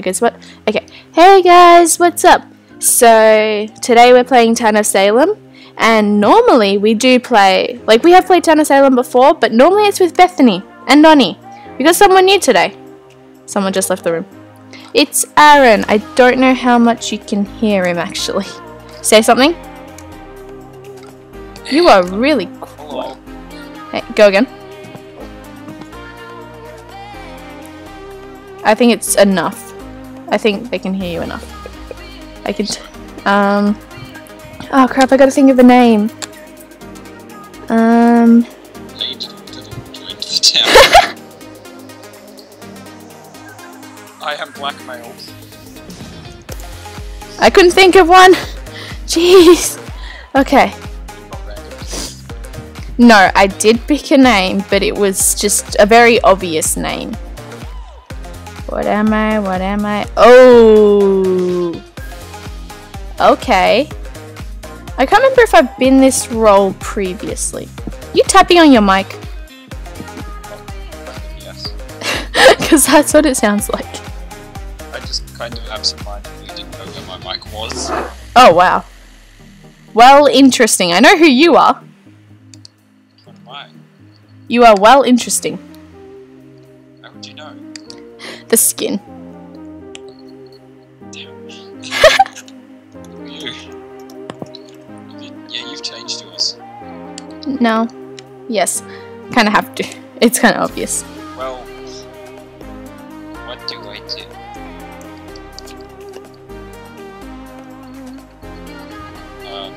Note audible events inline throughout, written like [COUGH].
guess what? Okay. Hey guys, what's up? So, today we're playing Town of Salem. And normally we do play, like we have played Town of Salem before, but normally it's with Bethany and Nonny. We got someone new today. Someone just left the room. It's Aaron. I don't know how much you can hear him actually. [LAUGHS] Say something. You are really quiet. Hey, go again. I think it's enough. I think they can hear you enough. I can. um. Oh crap! I gotta think of a name. Um. [LAUGHS] I am blackmailed. I couldn't think of one. Jeez. Okay. No, I did pick a name, but it was just a very obvious name. What am I? What am I? Oh. Okay. I can't remember if I've been this role previously. You tapping on your mic? Yes. [LAUGHS] Because that's what it sounds like. I just kind of absentmindedly didn't know where my mic was. Oh, wow. Well, interesting. I know who you are. What am I? You are well interesting. The skin. Damn. Who are you? You- Yeah, you've changed yours. No. Yes. Kind of have to. It's kind of obvious. Well, what do I do? Um,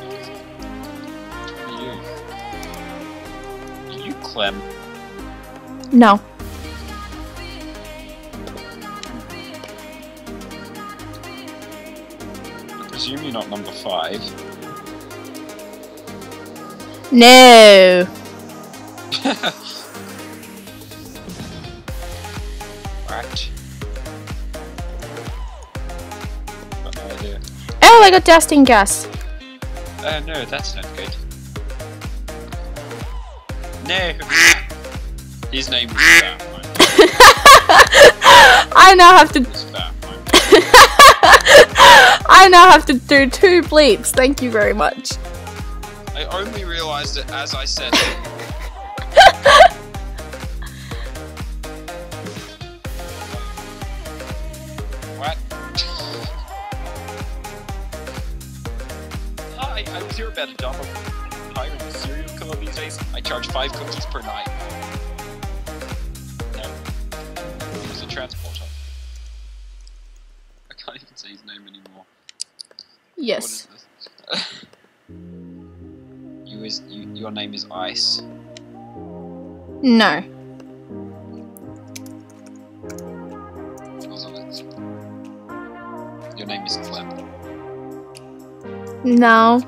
you? You Clem? No. Presume you're not number five. No. [LAUGHS] Right. Got no idea. Oh, I got dusting in gas. Uh, no, that's not good. No! [LAUGHS] His name is Batman. [LAUGHS] I now have to. I now have to do two bleeps. Thank you very much. I only realised it as I said it. [LAUGHS] what? Hi, I was here about a job of hiring a serial killer these days. I charge five cookies per night. Yes. What is this? [LAUGHS] you is you, your name is Ice. No. Hold on, it's- Your name is Clem. No. [LAUGHS]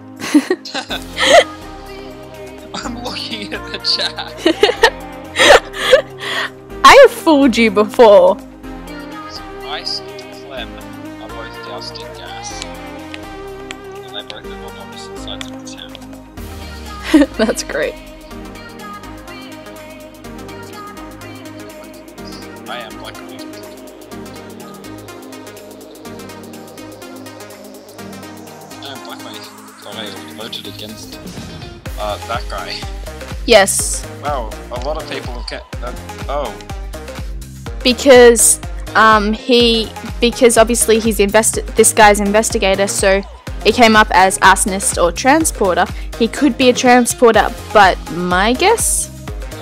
I'm looking at the chat. [LAUGHS] I have fooled you before. And they both live opposite sides of the town. [LAUGHS] That's great. I am like I am Blackface. But I voted against uh, that guy. Yes. Wow, a lot of people have kept. Uh, oh, Because um he because obviously he's invest this guy's investigator, so it came up as arsonist or transporter. He could be a transporter, but my guess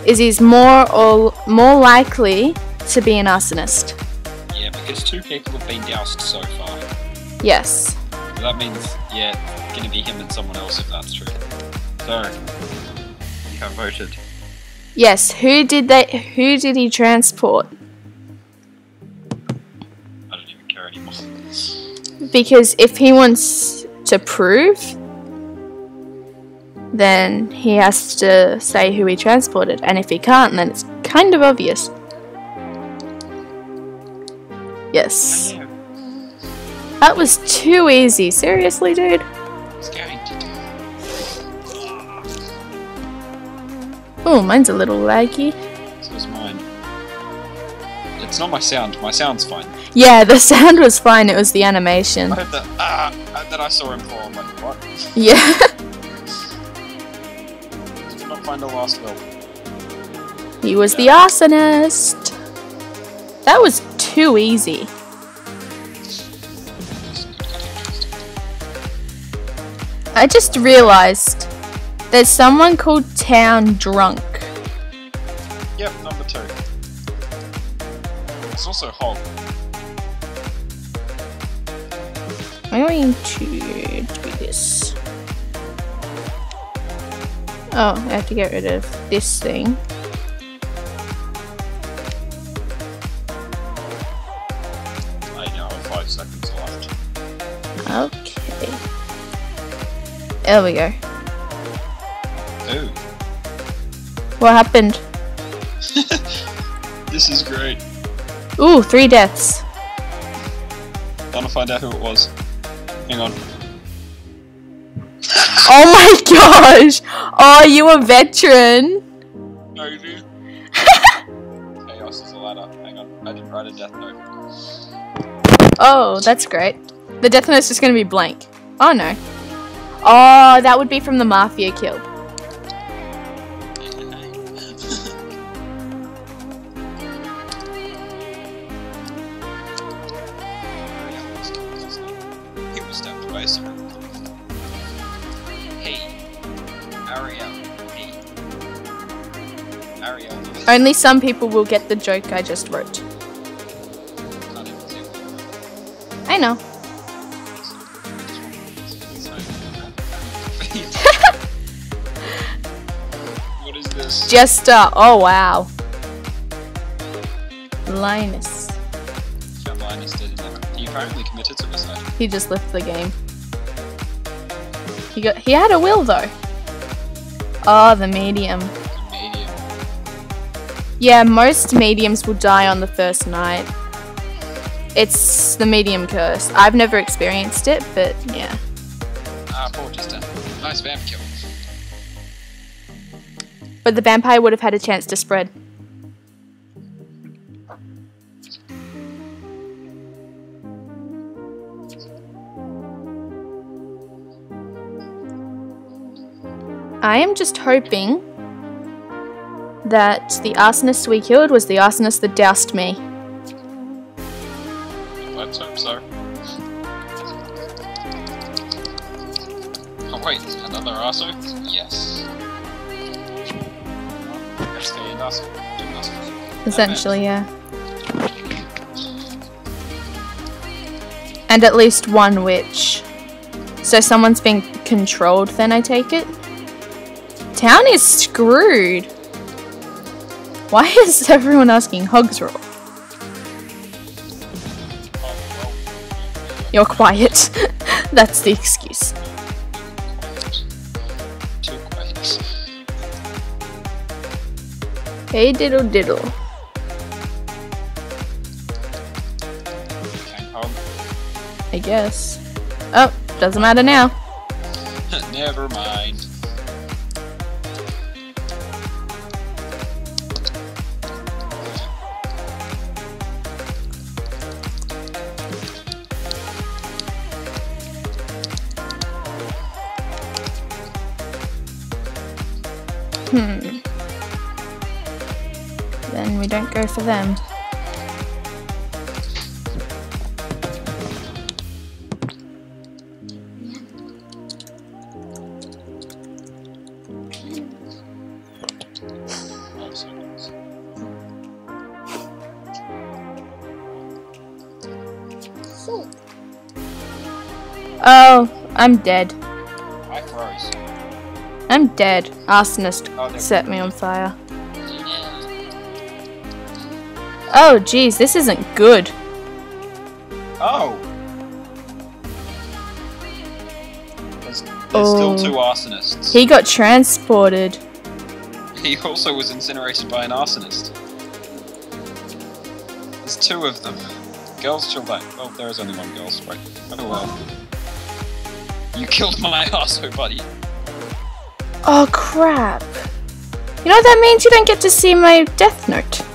is he's more or more likely to be an arsonist. yeah, because two people have been doused so far. Yes. So that means, yeah, it's gonna be him and someone else if that's true. So, you have voted. Yes, who did they who did he transport? I don't even care anymore. Because if he wants to prove then he has to say who he transported, and if he can't, then it's kind of obvious. Yes. That was too easy. Seriously, dude? It's going to do. Oh, mine's a little laggy. So is mine. It's not my sound. My sound's fine. Yeah, the [LAUGHS] sound was fine. It was the animation. I heard that. Ah, Uh, and then I saw him fall. I'm like, what? Yeah. Did not find last will. he was the arsonist. That was too easy. I just realized there's someone called Town Drunk. Yep, number two. It's also Hog. I'm going to do this. Oh, I have to get rid of this thing. I now have five seconds left. Okay. There we go. Ooh, What happened? [LAUGHS] this is great. Ooh, three deaths. Wanna find out who it was? Hang on. Oh my [LAUGHS] gosh! Oh, you a veteran! Maybe. [LAUGHS] Chaos is a ladder. Hang on, I didn't write a death note. Oh, that's great. The death note's just gonna be blank. Oh no. Oh, that would be from the mafia kill. Only some people will get the joke I just wrote. I know. this? Jester. Uh, oh wow. Linus. Found Linus in. He apparently committed suicide. He just left the game. He got. He had a will though. Oh. The medium. Yeah, most mediums will die on the first night. It's the medium curse. I've never experienced it, but yeah. Ah, poor Justin. Nice vamp kill. But the vampire would have had a chance to spread. I am just hoping that the arsonist we killed was the arsonist that doused me. Let's hope so. Oh wait, another Aso? Yes. XP and Aso. Essentially, yeah. And at least one witch. So someone's being controlled, then I take it? Town is screwed. Why is [LAUGHS] everyone asking Hogsroll? Oh, well. You're quiet. [LAUGHS] That's the excuse. Hey diddle diddle. I guess. Oh, doesn't matter now. [LAUGHS] Never mind. Them. Oh, I'm dead. I froze. I'm dead. Arsonist Oh, set me on fire. Oh, geez, this isn't good. Oh! There's, there's Oh. still two arsonists. He got transported. [LAUGHS] He also was incinerated by an arsonist. There's two of them. Girls, chill back. Well, there is only one girl, right? Oh well. You killed my [LAUGHS] arsehole oh, buddy. Oh, crap. You know what that means? You don't get to see my death note.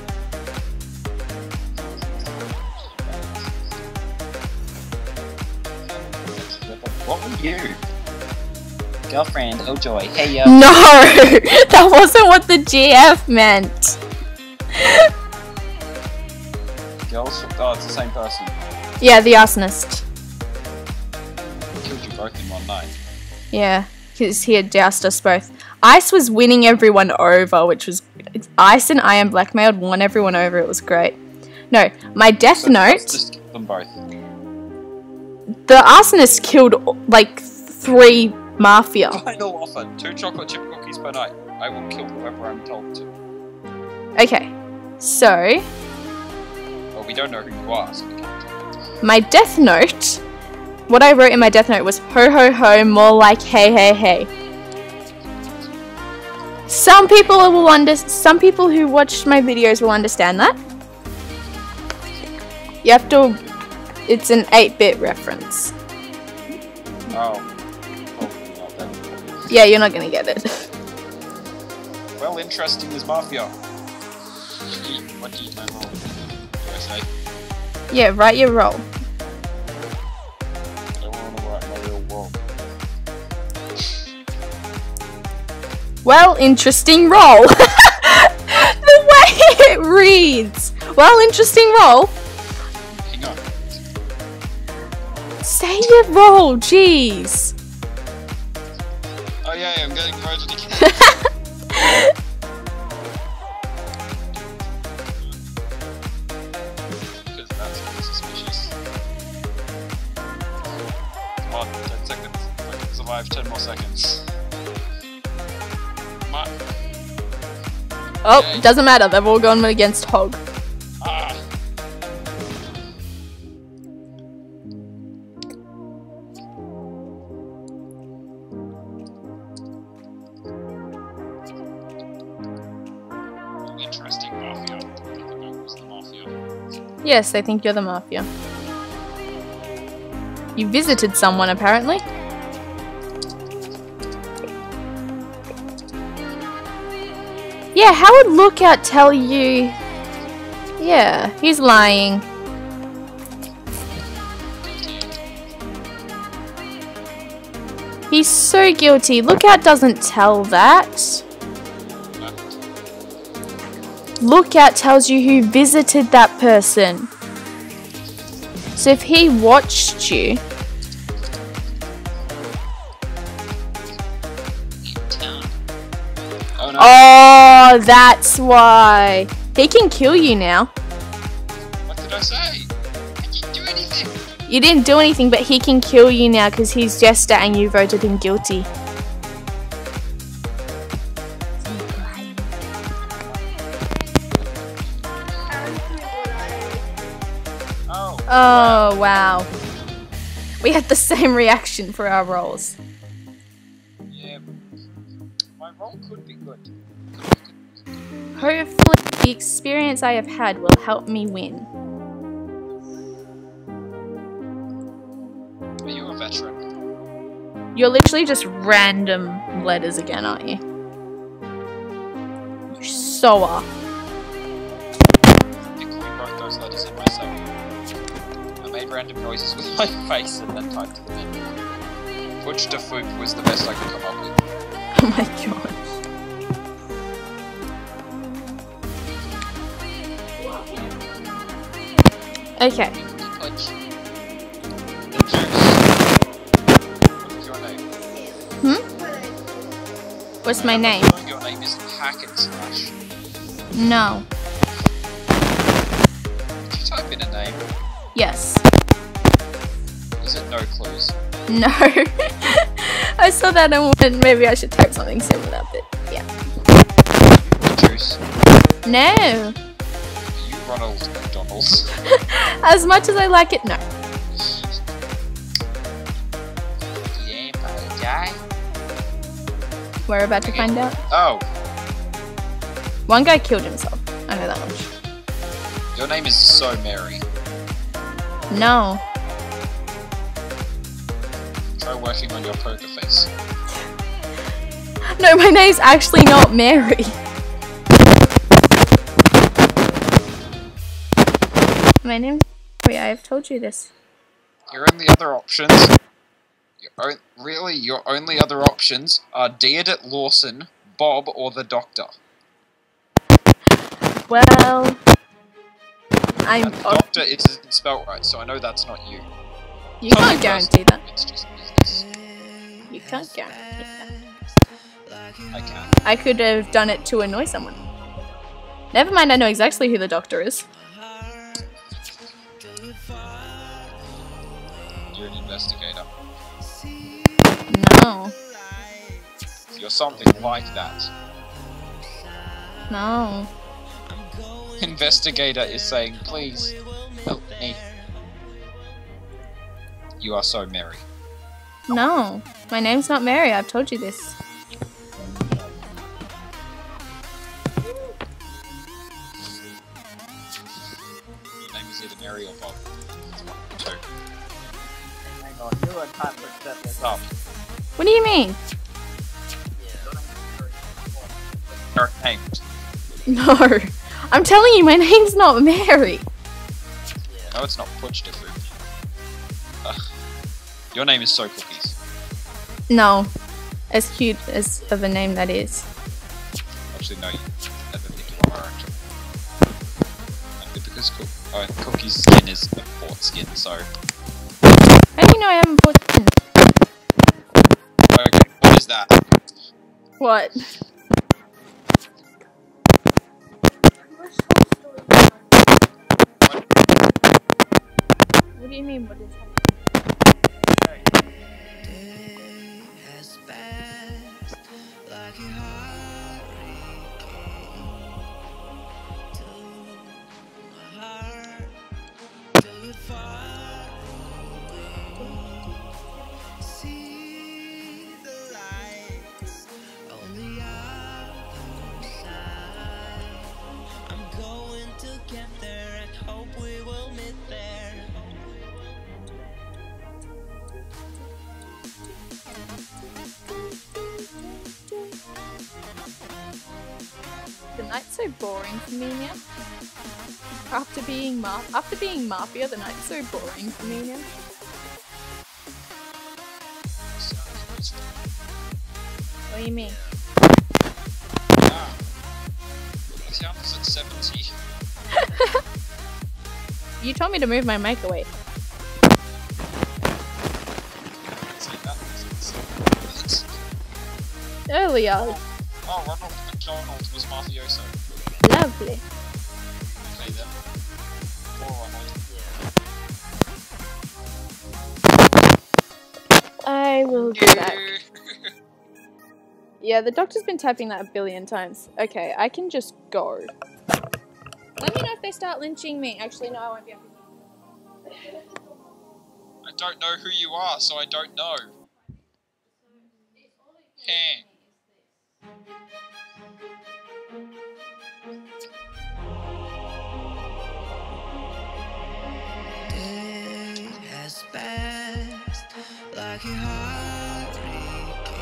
Girlfriend, oh joy. Hey yo. No! [LAUGHS] that wasn't what the GF meant. Girls, oh, it's the same person. Yeah, the arsonist. Killed you both in one night. Yeah, because he had doused us both. Ice was winning everyone over, which was Ice and I am blackmailed won everyone over. It was great. No, my death So note. Just them both. The arsonist killed like three mafia. Final offer: two chocolate chip cookies per night. I will kill whoever I'm told to. Okay, so Well, we don't know who you are, so we can't. my death note. What I wrote in my death note was ho ho ho, more like hey hey hey. Some people will under some people who watch my videos will understand that. You have to. It's an 8-bit reference. Oh. Yeah, you're not gonna get it. Well, interesting as Mafia. What do you? Do I say? yeah, write your role. I don't want to write my real roll. Well, interesting roll. [LAUGHS] the way it reads. Well, interesting roll. Hang on. Say your roll, jeez. Again. Because that's really suspicious. Come on, 10 seconds. I can survive 10 more seconds. Ma- Oh, Okay. doesn't matter. They've all gone against Hog. Yes, I think you're the Mafia. You visited someone, apparently. Yeah, how would Lookout tell you? Yeah, he's lying. He's so guilty. Lookout doesn't tell that. Lookout tells you who visited that person. So if he watched you, Oh no. oh, that's why. He can kill you now. What did I say? I didn't do anything. You didn't do anything, but he can kill you now because he's Jester and you voted him guilty. Oh. Wow. We had the same reaction for our roles. Yeah. My role could be good. Hopefully, the experience I have had will help me win. Are you a veteran? You're literally just random letters again, aren't you? You so are. Random noises with [LAUGHS] my face and then typed them in. Butch de Foop was the best I could come up with. Oh my god. Okay. Butch. What's your name? What's my name? Your name is Hack and Slash. No. Did you type in a name? Yes. No. [LAUGHS] I saw that and went, maybe I should type something similar, but yeah. Juice. No. You Ronald McDonald's? [LAUGHS] As much as I like it, no. yeah. We're about to find out. Oh, One guy killed himself. I know that much. your name is So Mary. No. Working on your poker face. No, my name's actually not Mary. My name's Mary. I have told you this. Here are the other options. Your own, really, your only other options are Deodat Lawson, Bob, or the Doctor. Well, I'm. And the Doctor isn't spelt right, so I know that's not you. you Tell can't guarantee that. It's just business. You can't guarantee that. I can. I could have done it to annoy someone. Never mind, I know exactly who the doctor is. You're an investigator. No, You're something like that. no. Investigator is saying, please help me. You are so merry. No, my name's not Mary. I've told you this. Your name is either Mary or Bob. Two. Hang on, you and Pat would set this What do you mean? Name. [LAUGHS] No, I'm telling you, my name's not Mary. No, it's not. Ugh. Your name is So Cookies. No, as cute as of a name that is. Actually, no, you never think you are, actually. Because cook- uh, Cookie's skin is a port skin, so. How do you know I haven't put in? Okay, what is that? What? What do you mean? What is has boring for me now. After being after being mafia, the night's so boring for me now. What do you mean? Ah. The is [LAUGHS] at 70. You told me to move my mic away. Say that. It's- Earlier. Oh, Ronald McDonald was mafioso. Lovely. Okay then. Poor Ronald. I will be back. [LAUGHS] Yeah, the doctor's been typing that a billion times. Okay, I can just go. Let me know if they start lynching me. Actually, no, I won't be able to. I don't know who you are, so I don't know. Heh. Like a hurricane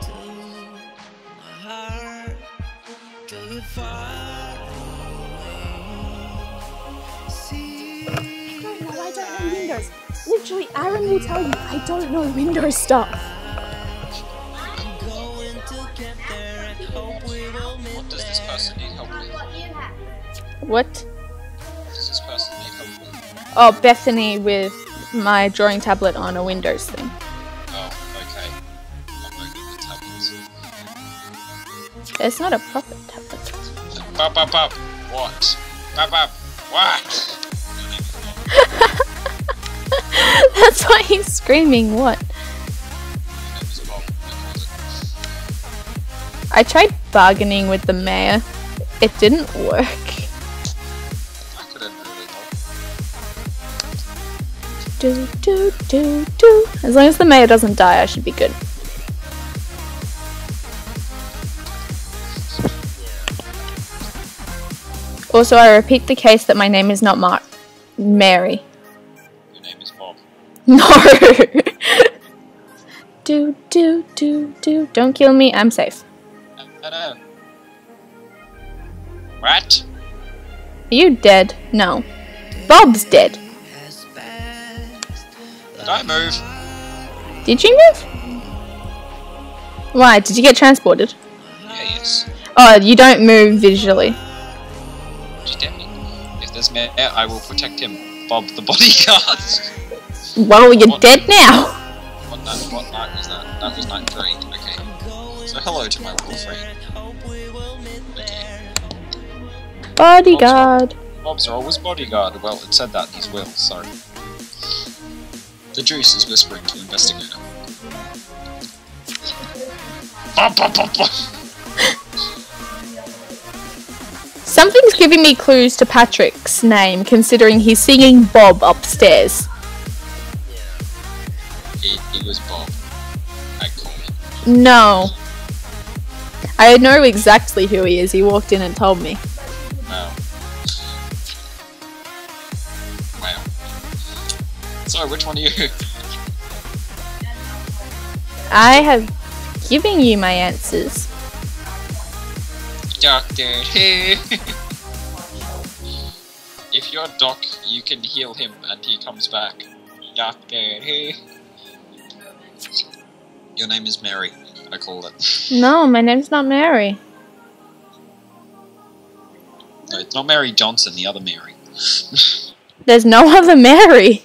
to my heart, till it far away. See No, I don't know Windows. Literally, Aaron will tell you I don't know Windows stuff. I'm going to get there and hope we will meet What does this person need help with? What? What does this person need help with? Oh, Bethany with my drawing tablet on a Windows thing. Oh, okay. I'm very tablets. It's not a proper tablet. Bop, bop, bop. What? Bop, bop. What? Your name is Bob. That's why he's screaming. What? Your name is Bob. Record it. I tried bargaining with the mayor. It didn't work. Do do do do. As long as the mayor doesn't die, I should be good. Also, I repeat the case that my name is not Mark. Mary. Your name is Bob. [LAUGHS] No. do do do do. Don't kill me. I'm safe. What? Are you dead? No. Bob's dead. Did I move? Did you move? Why? Did you get transported? Yeah, yes. Oh, you don't move visually. She's dead. If there's mayor, I will protect him. Bob the [LAUGHS] bodyguard. Well, you're What? dead now. what night? What night was that? That was night three. Okay. So hello to my little friend. Okay. Bodyguard. Bob's role was bodyguard. Well, it said that in his will. So. The juice is whispering to investigator. Something's giving me clues to Patrick's name, considering he's singing Bob upstairs. He, he was Bob. I call him. No. I know exactly who he is. He walked in and told me. So, which one are you? I have given you my answers. Doctor Who. [LAUGHS] if you're Doc, you can heal him and he comes back. Doctor Who. Your name is Mary, I call it. No, my name's not Mary. No, it's not Mary Johnson, the other Mary. [LAUGHS] There's no [LAUGHS] other Mary.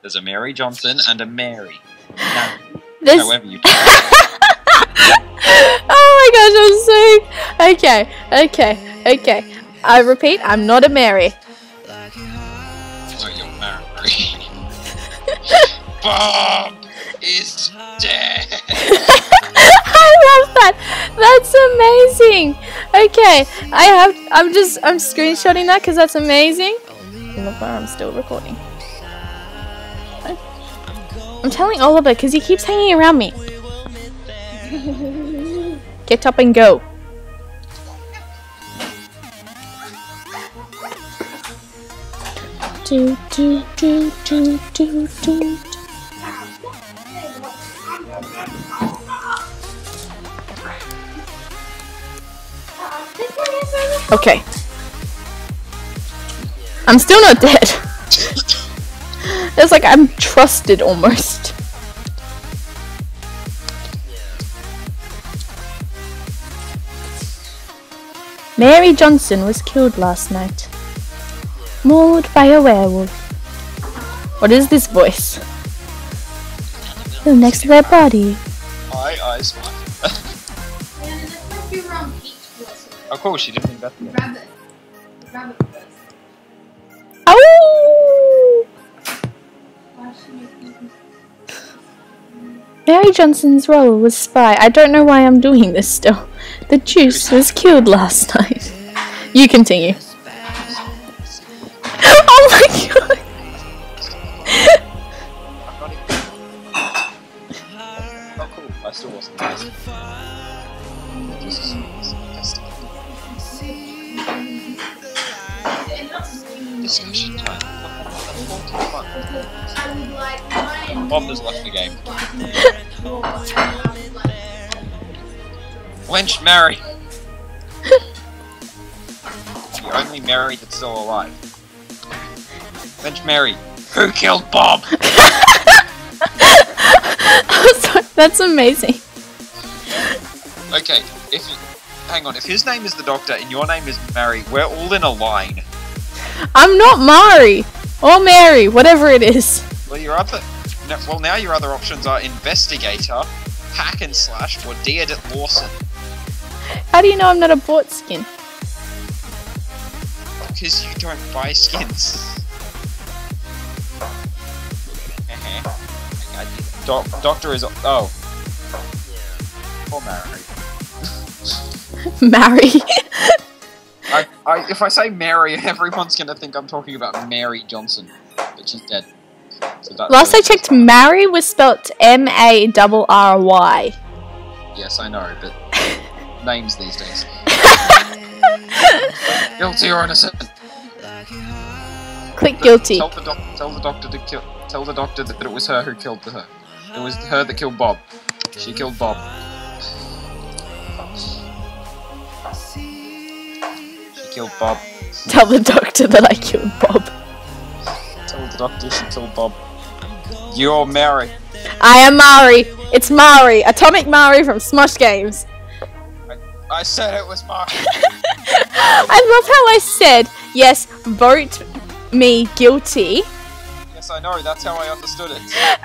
There's a Mary Johnson and a Mary. No, There's. however you [LAUGHS] oh my gosh, I'm so. Okay, okay, okay. I repeat, I'm not a Mary. No, you're Mary. [LAUGHS] Bob is dead. [LAUGHS] I love that. That's amazing. Okay, I have. I'm just. I'm screenshotting that because that's amazing. Look I'm still recording. I'm telling Oliver because he keeps hanging around me. Get up and go. Do do do do do do. Okay. I'm still not dead. It's like I'm trusted almost. Mary Johnson was killed last night. Mauled by a werewolf. What is this voice? Who next to their body? Hi, eyes. Oh, cool, she didn't investigate. Oh! Mary Johnson's role was spy. I don't know why I'm doing this still. The juice was killed last night. You continue. [LAUGHS] Oh my god! Oh, cool. I still wasn't investing. Just investigate. Discussion time. Bob has left the game. Wench Mary! the only Mary that's still alive. Wench Mary, who killed Bob? Sorry, [LAUGHS] That's amazing. Okay, if hang on, if his name is the Doctor and your name is Mary, we're all in a line. I'm not Mari or Mary, whatever it is. Well, your other, no, well now your other options are Investigator, Hack and Slash, or Deodat Lawson. How do you know I'm not a bought skin? Because you don't buy skins. Uh-huh. Doctor is oh. Poor Mary. Mary. I, I, if I say Mary, [LAUGHS] everyone's gonna think I'm talking about Mary Johnson, but she's dead. So that- Last I checked, Mary was spelt M A R R Y. Yes, I know, but [LAUGHS] names these days. [LAUGHS] Guilty or innocent? Click guilty. Tell the, doc- tell the doctor to kill. Tell the doctor that it was her who killed her. It was her that killed Bob. She killed Bob. She killed Bob. Tell the doctor that I killed Bob. Tell the doctor she killed Bob. You're Mary. I am Mari. It's Mari, Atomic Mari from Smosh Games. I said it was Mark. [LAUGHS] I love how I said, yes, vote me guilty. yes, I know. That's how I understood it.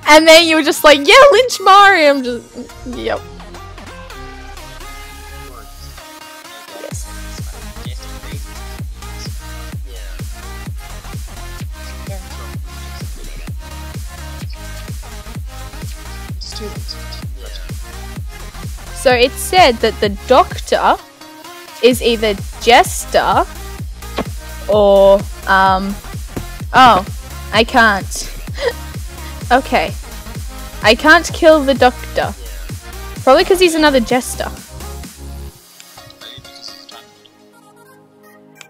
And then you were just like, yeah, lynch Mari. I'm just, yep. So it said that the doctor is either Jester or, um, oh, I can't. [LAUGHS] okay. I can't kill the doctor. Probably because he's another Jester.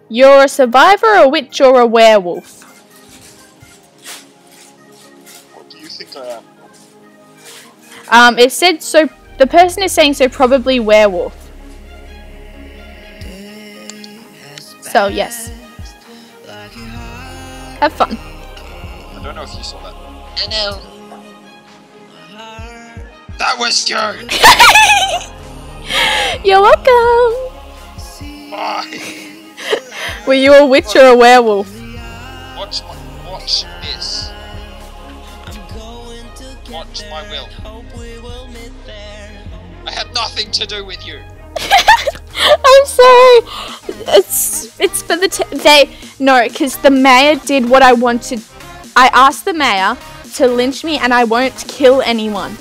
You're a survivor, a witch, or a werewolf? What do you think I am? Um, it said so. The person is saying so, probably werewolf. So yes, have fun. I don't know if you saw that. I know. That was you. [LAUGHS] You're welcome. Bye. [LAUGHS] Were you a witch or a werewolf? Watch my, watch this. Watch my will. I had nothing to do with you. [LAUGHS] I'm sorry. It's it's for the they no, because the mayor did what I wanted. I asked the mayor to lynch me, and I won't kill anyone.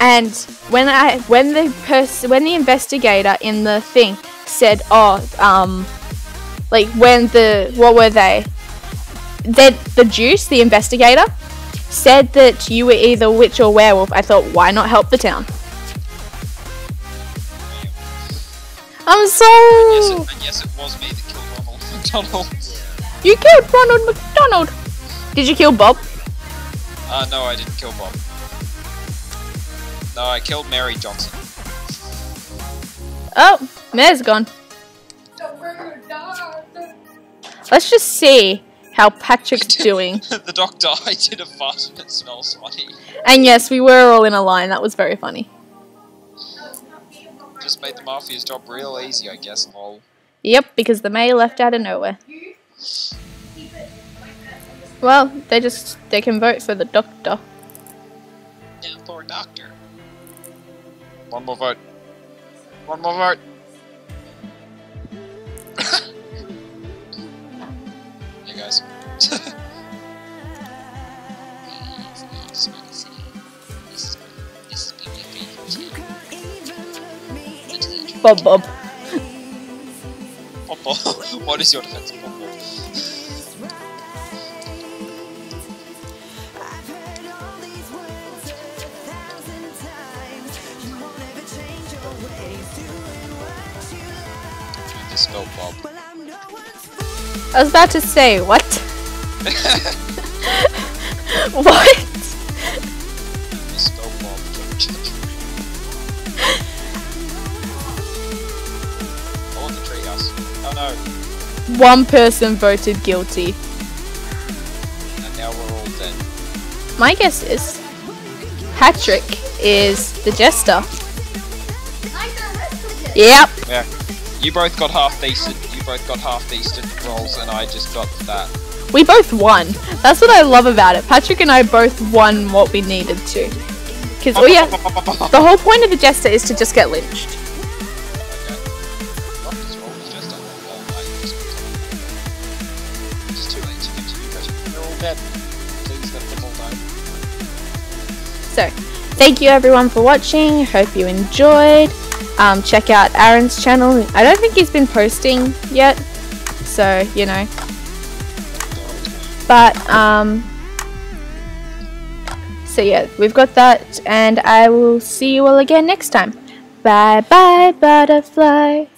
And when I when the person when the investigator in the thing said, "Oh, um, like when the what were they? That the juice, the investigator." Said that you were either witch or werewolf. I thought, why not help the town? I'm Yes, sorry. it, and yes, it was me that killed Ronald [LAUGHS] McDonald. You killed Ronald McDonald. Did you kill Bob? Uh, no, I didn't kill Bob. No, I killed Mary Johnson. Oh, Mary's gone. Let's just see how Patrick's [LAUGHS] doing. the doc died in a fart and it smells funny. And yes, we were all in a line. That was very funny. Just made the mafia's job real easy, I guess. Lol. Yep, because the mayor left out of nowhere. Well, they just they can vote for the doctor. Yeah, poor doctor. One more vote. One more vote. [LAUGHS] hey guys. [LAUGHS] Bob Bob. Popo. what is your defense, Popo? The spell Bob. I was about to say what? [LAUGHS] [LAUGHS] what? No. One person voted guilty. And now we're all dead. My guess is Patrick is the jester. Yep. Yeah. You both got half decent. You both got half decent rolls, and I just got that. We both won. That's what I love about it. Patrick and I both won what we needed to. Because, oh yeah, [LAUGHS] the whole point of the jester is to just get lynched. Thank you everyone for watching. Hope you enjoyed. Um, check out Aaron's channel. I don't think he's been posting yet, so you know. But um, so yeah, we've got that, and I will see you all again next time. Bye bye, butterfly.